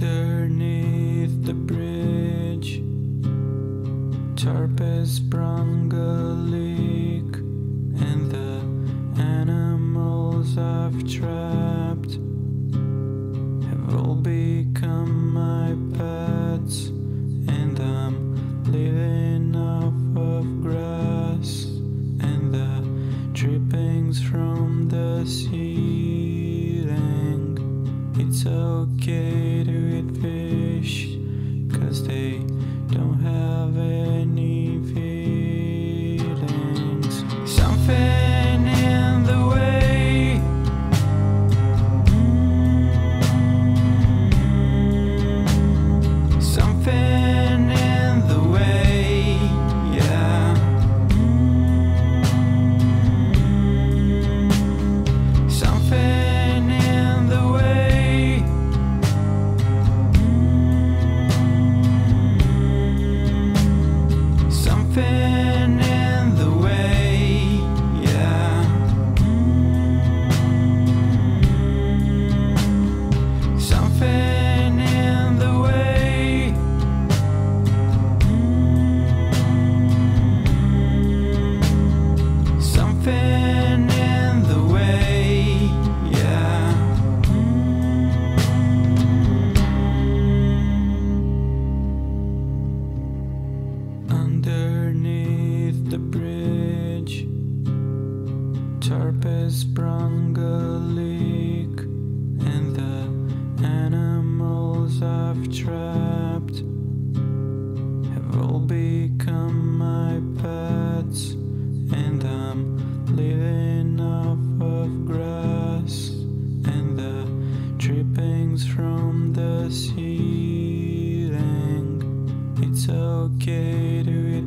Underneath the bridge, tarp is brown. Trapped have all become my pets, and I'm living off of grass and the drippings from the ceiling. It's okay. the way. Tarps sprung a leak, and the animals I've trapped have all become my pets and I'm living off of grass and the drippings from the ceiling it's okay to